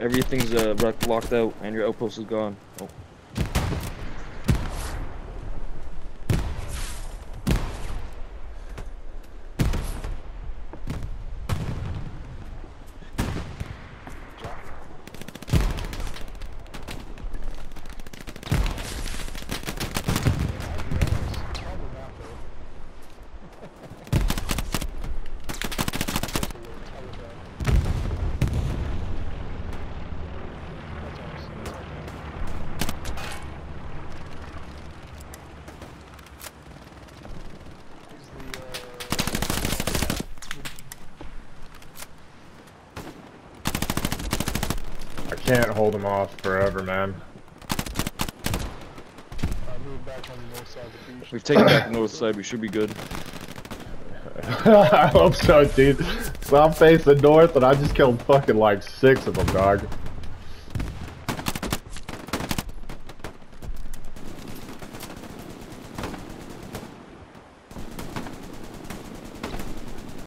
Everything's uh, locked out, and your outpost is gone. Oh. Can't hold them off forever, man. We've taken back the north side. We should be good. I hope so, dude. So I'm facing north, and I just killed fucking like six of them, dog.